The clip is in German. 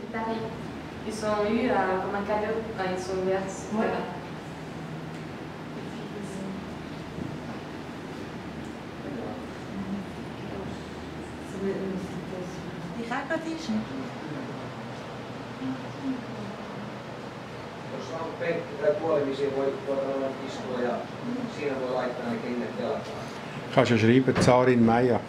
de Paris. Ils sont eu euh, comme un cadeau quand ils sont ouverts. c'était- Voilà. Die gaat wat. Jos on penkki tai puoliviisi, voi tuoda olla istua ja siinä voi laittaa ne kengät jalkaan. Kannst du schreiben, Zarin Meier.